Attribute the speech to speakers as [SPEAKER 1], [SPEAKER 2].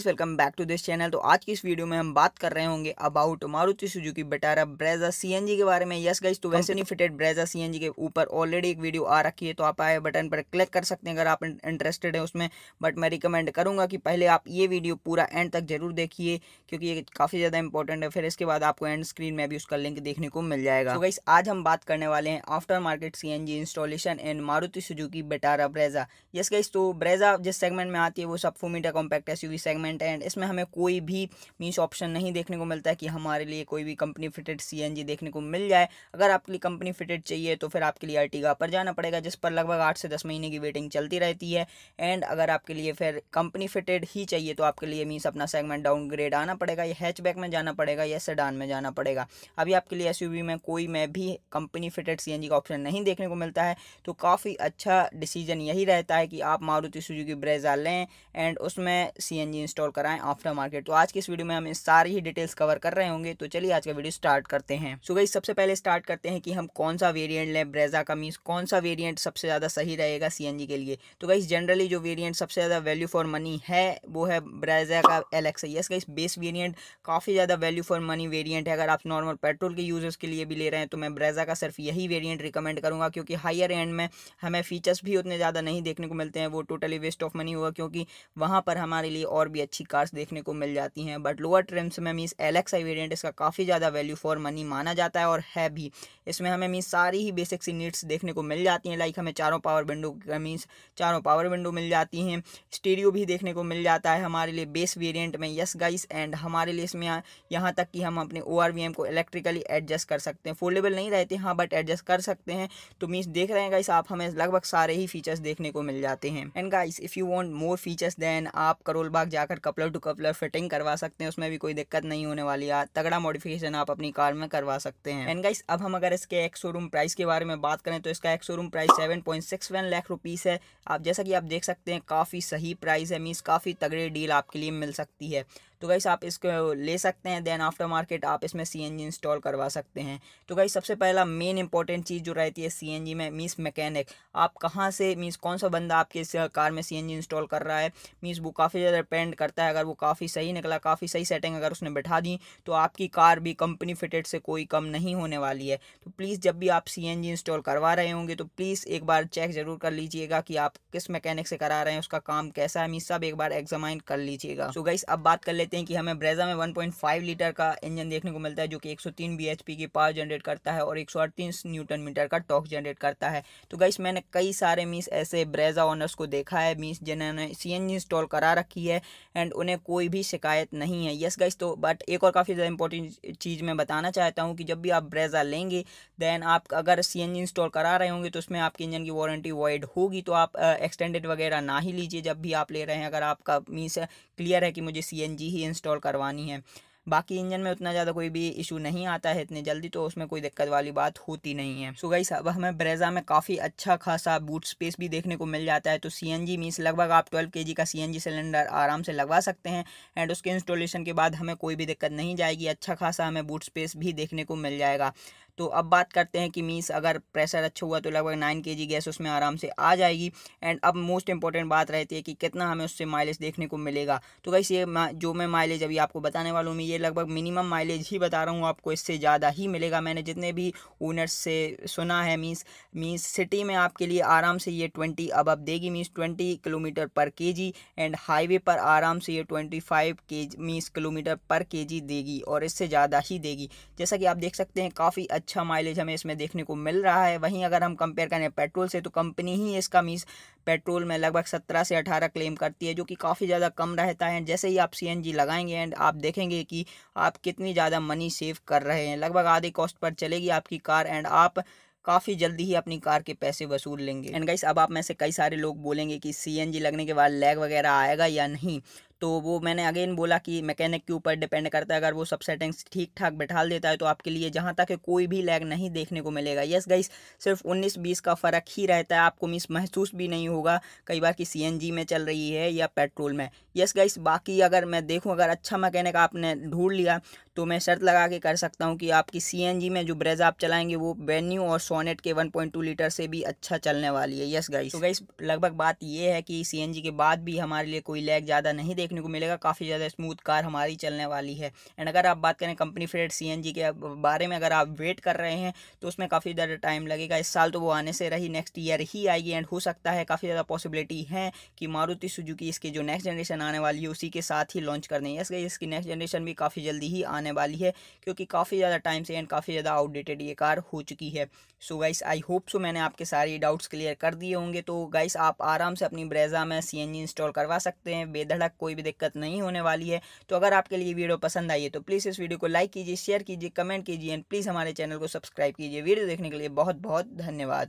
[SPEAKER 1] Guys welcome back to this channel तो आज की इस वीडियो में हम बात कर रहे होंगे about Maruti Suzuki Vitara Brezza CNG के बारे में। यस गाइस तो वैसे नहीं फिटेड ब्रेजा सीएनजी के ऊपर ऑलरेडी एक वीडियो आ रखी है तो आप आए बटन पर क्लिक कर सकते हैं अगर आप इंटरेस्टेड है उसमें। बट मैं रिकमेंड करूँगा कि पहले आप ये वीडियो पूरा एंड तक ज़रूर देखिए क्योंकि ये काफ़ी ज़्यादा इंपॉर्टेंट है। फिर इसके बाद आपको एंड स्क्रीन में भी उसका लिंक देखने को मिल जाएगा। तो गाइस आज हम बात करने वाले हैं after market C installation and Maruti Suzuki Vitara Brezza yes guys तो ब्रेजा जिस सेगमेंट में आती है वो सब फोमीटा कॉम्पैक्ट एस सेगमेंट एंड इसमें हमें कोई भी मीन्स ऑप्शन नहीं देखने को मिलता है कि हमारे लिए कोई भी कंपनी फिटेड सीएनजी देखने को मिल जाए। अगर आपके लिए कंपनी फिटेड चाहिए तो फिर आपके लिए अर्टिगा पर जाना पड़ेगा, जिस पर लगभग आठ से दस महीने की वेटिंग चलती रहती है। एंड अगर आपके लिए फिर कंपनी फिटेड ही चाहिए तो आपके लिए मीन्स अपना सेगमेंट डाउनग्रेड आना पड़ेगा, या हैचबैक में जाना पड़ेगा, या सेडान में जाना पड़ेगा। अभी आपके लिए एसयूवी में कोई में भी कंपनी फिटेड सीएनजी का ऑप्शन नहीं देखने को मिलता है तो काफ़ी अच्छा डिसीज़न यही रहता है कि आप मारुति सुजुकी ब्रेजा लें। एंड उसमें सी इंस्टॉल कराएँ आफ्टर मार्केट तो आज की इस वीडियो में हम सारी ही डिटेल्स कवर कर रहे होंगे तो चलिए आज का वीडियो स्टार्ट करते हैं। सो गई सबसे पहले स्टार्ट करते हैं कि हम कौन सा वेरियंट लें ब्रेजा का मीन्स कौन सा वेरिएंट सबसे ज़्यादा सही रहेगा सी के लिए। तो गई जनरली जो वेरियंट सबसे ज़्यादा वैल्यू फॉर मनी है, वो है ब्रेजा का एल एक्स यस गई बेस वेरियंट काफ़ी ज़्यादा वैल्यू फॉर मनी वेरियंट है। अगर आप नॉर्मल पेट्रोल के यूज़र्स के लिए भी ले रहे हैं तो मैं ब्रेजा का सिर्फ़ यही वेरियंट रिकमेंड करूँगा, क्योंकि हायर एंड में हमें फीचर्स भी उतने ज़्यादा नहीं देखने को मिलते हैं, वो टोटली वेस्ट ऑफ़ मनी होगा, क्योंकि वहाँ पर हमारे लिए और भी अच्छी कार्स देखने को मिल जाती हैं बट लोअर ट्रिम्स में means L X I variant इसका काफ़ी ज़्यादा वैल्यू फॉर मनी माना जाता है और है भी। इसमें हमें मीन्स सारी ही बेसिक सी नीड्स देखने को मिल जाती हैं लाइक हमें चारों पावर विंडो मीन्स चारों पावर विंडो मिल जाती हैं स्टीरियो भी देखने को मिल जाता है हमारे लिए बेस वेरियंट में। यस गाइस एंड हमारे लिए इसमें यहाँ तक कि हम अपने ओआरवीएम को इलेक्ट्रिकली एडजस्ट कर सकते हैं। फोल्डेबल नहीं रहते हाँ बट एडजस्ट कर सकते हैं। तो मीन्स देख रहे हैं गाइस आप हमें लगभग सारे ही फीचर्स देखने को मिल जाते हैं। And guys if you want more features then आप करोल बाग जाकर कपलर टू कपलर फिटिंग करवा सकते हैं, उसमें भी कोई दिक्कत नहीं होने वाली। है तगड़ा मॉडिफिकेशन आप अपनी कार में करवा सकते हैं। एंड गाइस अब हम अगर इसके एक शोरूम प्राइस के बारे में बात करें तो इसका एक showroom price seven point six one lakh rupees है। आप जैसा कि आप देख सकते हैं, काफ़ी सही प्राइस है मीन्स काफ़ी तगड़ी डील आपके लिए मिल सकती है। तो गाइस आप इसको ले सकते हैं देन आफ्टर मार्केट आप इसमें सीएनजी इंस्टॉल करवा सकते हैं। तो गाइस सबसे पहला मेन इंपॉर्टेंट चीज़ जो रहती है सीएनजी में मीस मैकेनिक आप कहाँ से मीन्स कौन सा बंदा आपके इस कार में सीएनजी इंस्टॉल कर रहा है? मीन्स वो काफ़ी ज़्यादा डिपेंड करता है। अगर वो काफ़ी सही निकला, काफ़ी सही सेटिंग अगर उसने बैठा दी तो आपकी कार भी कंपनी फिटेड से कोई कम नहीं होने वाली है। तो प्लीज़ जब भी आप सीएनजी इंस्टॉल करवा रहे होंगे तो प्लीज़ एक बार चेक ज़रूर कर लीजिएगा कि आप किस मैकेनिक से करा रहे हैं, उसका काम कैसा है। मीस सब एक बार एग्जामाइन कर लीजिएगा। सो गाइस अब बात कर लेते हैं कि हमें ब्रेजा में 1.5 लीटर का इंजन देखने को मिलता है, जो कि 103 बीएचपी की पावर जनरेट करता है और 138 न्यूटन मीटर का टॉक जनरेट करता है। तो गाइस मैंने कई सारे मीस ऐसे ब्रेजा ओनर्स को देखा है मीस जिन्होंने सीएनजी इंस्टॉल करा रखी है एंड उन्हें कोई भी शिकायत नहीं है। यस गाइस तो बट एक और काफ़ी ज़्यादा इंपॉर्टेंट चीज़ मैं बताना चाहता हूँ कि जब भी आप ब्रेजा लेंगे दैन आप अगर सीएनजी इंस्टॉल करा रहे होंगे तो उसमें आपके इंजन की वारंटी वॉइड होगी। तो आप एक्सटेंडेड वगैरह ना ही लीजिए जब भी आप ले रहे हैं। अगर आपका मीस क्लियर है कि मुझे सी ही इंस्टॉल करवानी है। बाकी इंजन में उतना ज़्यादा कोई भी इशू नहीं आता है इतनी जल्दी तो उसमें कोई दिक्कत वाली बात होती नहीं है। सो गई अब हमें ब्रेजा में काफ़ी अच्छा खासा बूट स्पेस भी देखने को मिल जाता है। तो सी एन जी लगभग आप ट्वेल्व के जी का सी एन जी सिलेंडर आराम से लगवा सकते हैं एंड उसके इंस्टॉलेशन के बाद हमें कोई भी दिक्कत नहीं जाएगी। अच्छा खासा हमें बूट स्पेस भी देखने को मिल जाएगा। तो अब बात करते हैं कि मीस अगर प्रेशर अच्छा हुआ तो लगभग नाइन के गैस उसमें आराम से आ जाएगी एंड अब मोस्ट इंपॉर्टेंट बात रहती है कि कितना हमें उससे माइलेज देखने को मिलेगा। तो कैसे ये जो मैं माइलेज अभी आपको बताने वाला हूँ, ये लगभग मिनिमम माइलेज ही बता रहा हूँ आपको, इससे ज़्यादा ही मिलेगा। मैंने जितने भी ओनर्स से सुना है मीन्स मीन्स सिटी में आपके लिए आराम से ये ट्वेंटी अब अब देगी मीन्स ट्वेंटी किलोमीटर पर के एंड हाईवे पर आराम से ये twenty five K means kilometre पर के देगी और इससे ज़्यादा ही देगी। जैसा कि आप देख सकते हैं, काफ़ी अच्छा माइलेज हमें इसमें देखने को मिल रहा है। वहीं अगर हम कंपेयर करें पेट्रोल से तो कंपनी ही इसका मीस पेट्रोल में लगभग सत्रह से अठारह क्लेम करती है, जो कि काफ़ी ज़्यादा कम रहता है। जैसे ही आप सीएनजी लगाएँगे एंड आप देखेंगे कि आप कितनी ज़्यादा मनी सेव कर रहे हैं। लगभग आधे कॉस्ट पर चलेगी आपकी कार एंड आप काफ़ी जल्दी ही अपनी कार के पैसे वसूल लेंगे। एंड गाइस अब आप में से कई सारे लोग बोलेंगे कि सीएनजी लगने के बाद लैग वगैरह आएगा या नहीं। तो वो मैंने अगेन बोला कि मैकेनिक के ऊपर डिपेंड करता है। अगर वो सब सेटिंग्स ठीक ठाक बैठा देता है तो आपके लिए जहाँ तक कोई भी लैग नहीं देखने को मिलेगा। यस गाइस सिर्फ़ 19-20 का फ़र्क ही रहता है। आपको मिस महसूस भी नहीं होगा। कई बार कि CNG में चल रही है या पेट्रोल में। यस गाइस बाकी अगर मैं देखूँ, अगर अच्छा मैकेनिक आपने ढूंढ लिया तो मैं शर्त लगा के कर सकता हूँ कि आपकी सीएनजी में जो ब्रेजा आप चलाएँगे, वो वेन्यू और सोनेट के वन लीटर से भी अच्छा चलने वाली है। यस गाइस तो गाइस लगभग बात ये है कि सीएनजी के बाद भी हमारे लिए कोई लैग ज़्यादा नहीं देख देखने को मिलेगा। काफ़ी ज़्यादा स्मूथ कार हमारी चलने वाली है। एंड अगर आप बात करें कंपनी फिटेड सी के बारे में, अगर आप वेट कर रहे हैं तो उसमें काफ़ी ज़्यादा टाइम लगेगा। इस साल तो वो आने से रही नेक्स्ट ईयर ही आएगी। एंड हो सकता है काफ़ी ज़्यादा पॉसिबिलिटी है कि मारुति सुजुकी इसकी जो नेक्स्ट जनरेशन आने वाली है, उसी के साथ ही लॉन्च कर दें यस इसकी नेक्स्ट जनरेशन भी काफ़ी जल्दी ही आने वाली है, क्योंकि काफ़ी ज़्यादा टाइम से एंड काफ़ी ज़्यादा आउटडेटेड ये कार हो चुकी है। So guys I hope so मैंने आपके सारे डाउट्स क्लियर कर दिए होंगे। तो गाइस आप आराम से अपनी ब्रेजा में सीएनजी इंस्टॉल करवा सकते हैं। बेधड़क कोई भी दिक्कत नहीं होने वाली है। तो अगर आपके लिए वीडियो पसंद आई है तो प्लीज़ इस वीडियो को लाइक कीजिए शेयर कीजिए कमेंट कीजिए एंड प्लीज़ हमारे चैनल को सब्सक्राइब कीजिए। वीडियो देखने के लिए बहुत बहुत धन्यवाद।